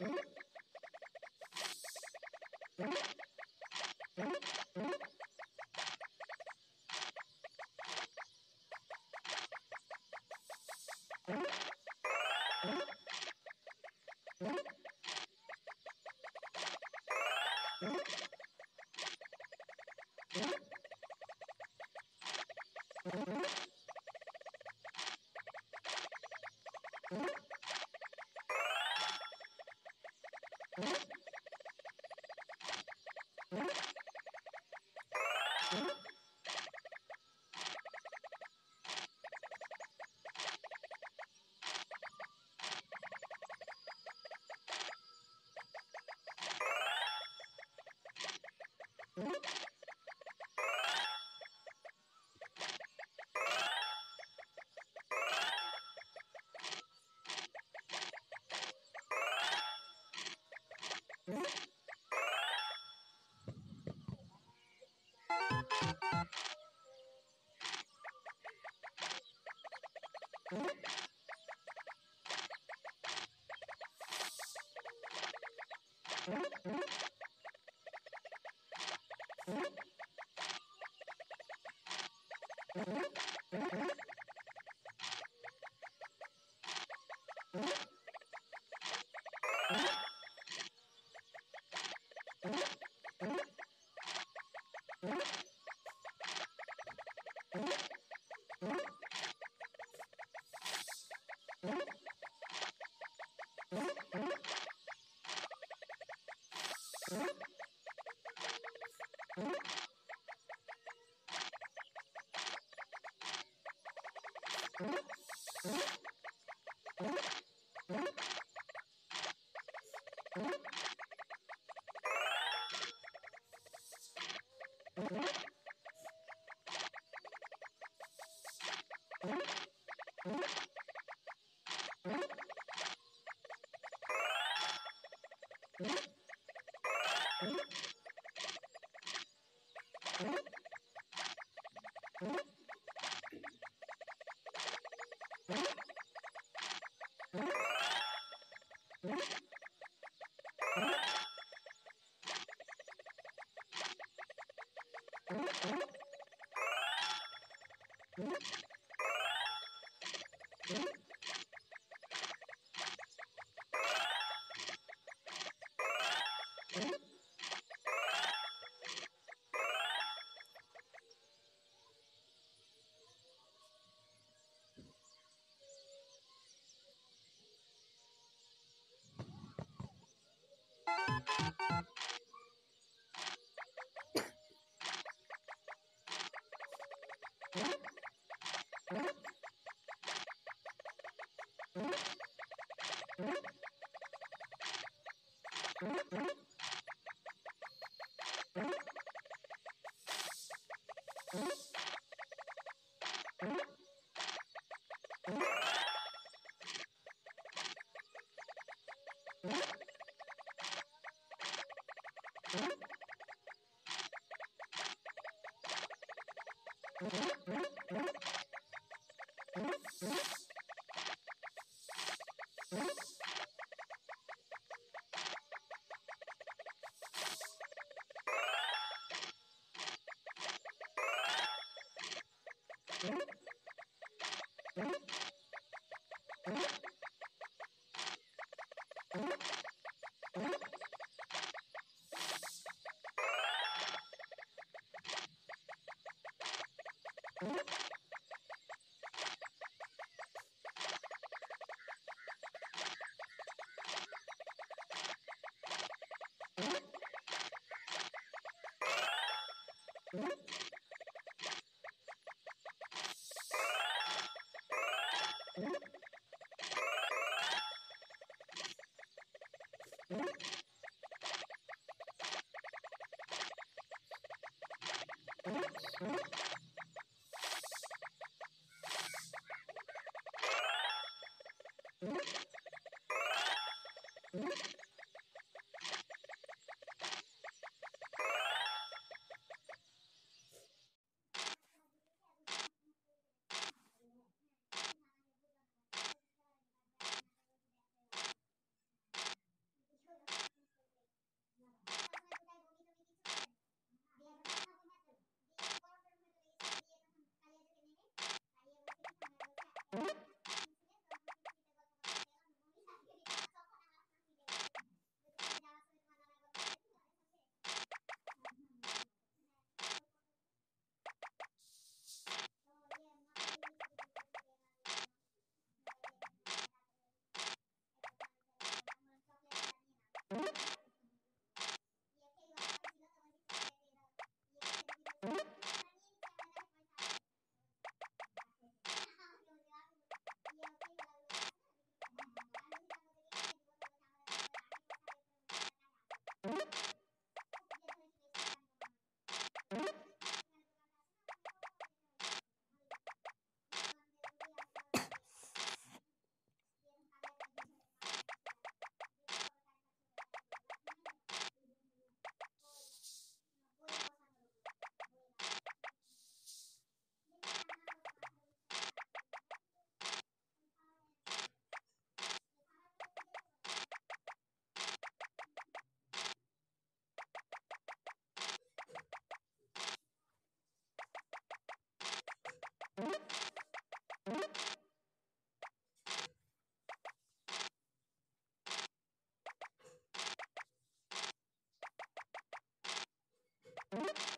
What? Okay. Mm-hmm. Mm-hmm. you. you